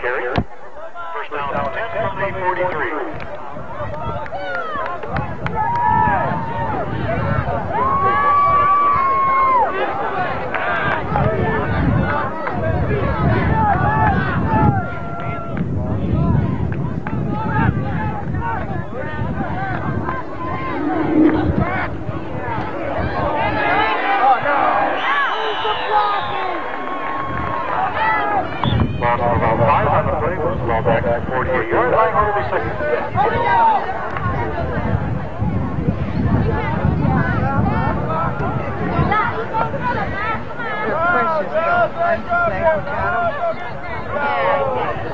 Carry. First down, 10 from the 43. Loss of about five on the play. Was the ball back at 48 yard line. Will be second.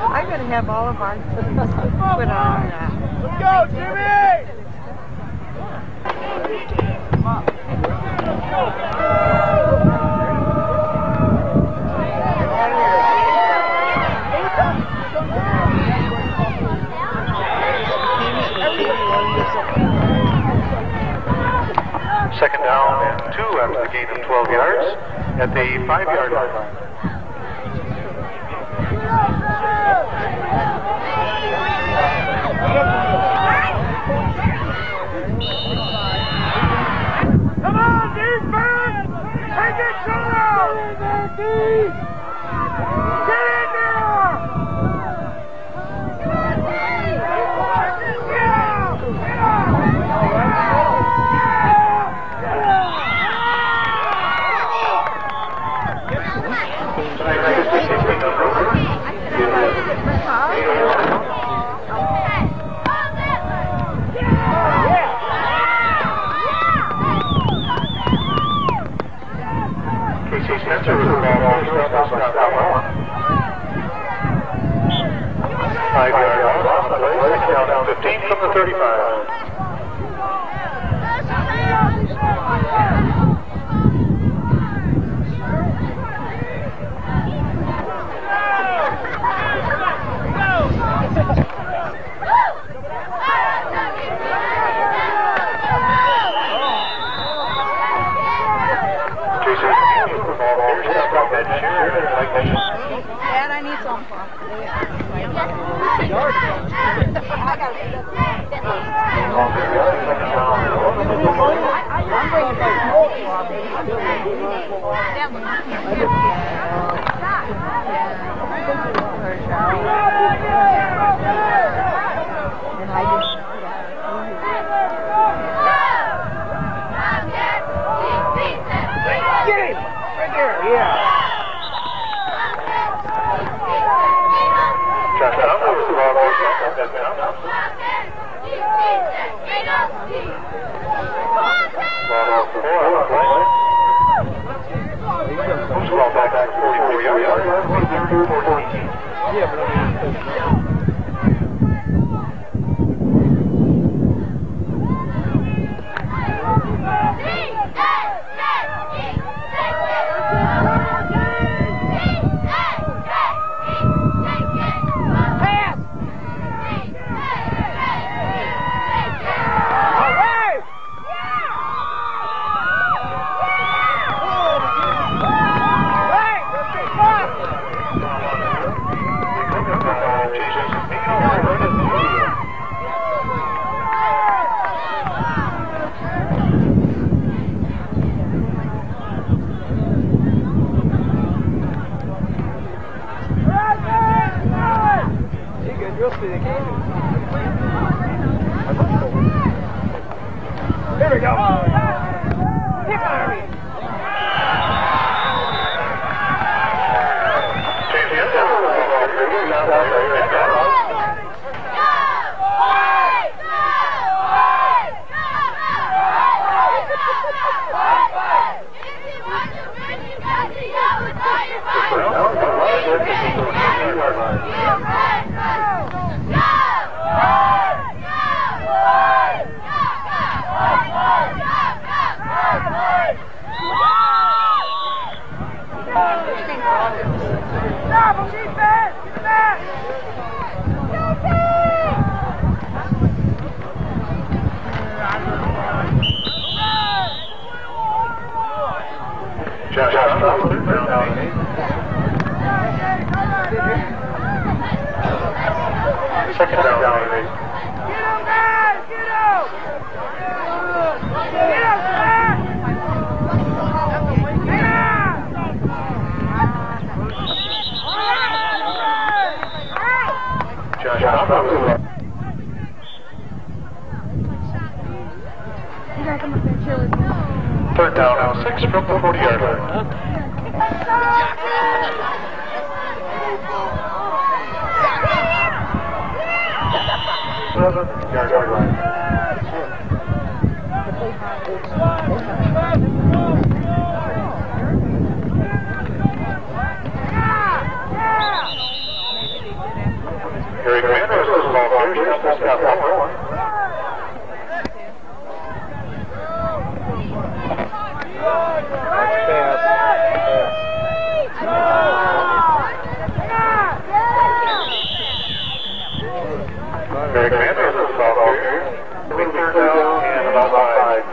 I'm going to have all of ours put on uh, now. Second down and two after the gain of 12 yards at the five yard line. Come on, defense! Take it, Solo! Get in there! Casey Spencer with the ball first up. Scott Allen. Five yard. Second down, 15 from the 35. Some. I'm bringing back And I just Get him! Right there, yeah. Josh Allen with the ball first up. Ed Down. Ball four on the play. Moves the ball back 44 yards. Third, 14. Yeah, but I mean, All right! Right, let's get back! Game. There we go. Third down, six from the 40 yard line. Seven yard line. Gary Commander, this is ball carrier, Scott Scott Moore. Gary Commander, this is down and about five.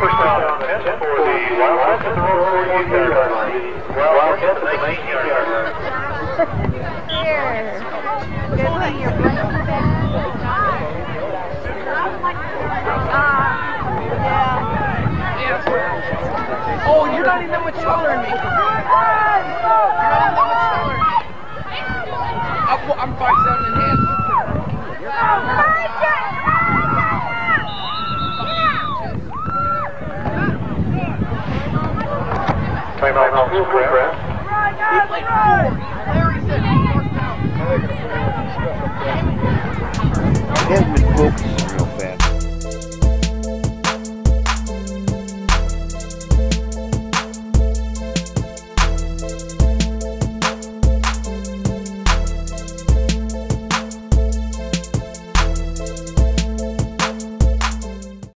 First down, 10 for the Wildcats at the road 48 yard line. Wildcats at the 19 yard line. Here. Good thing your blanket Nine on two progress. In. Is real.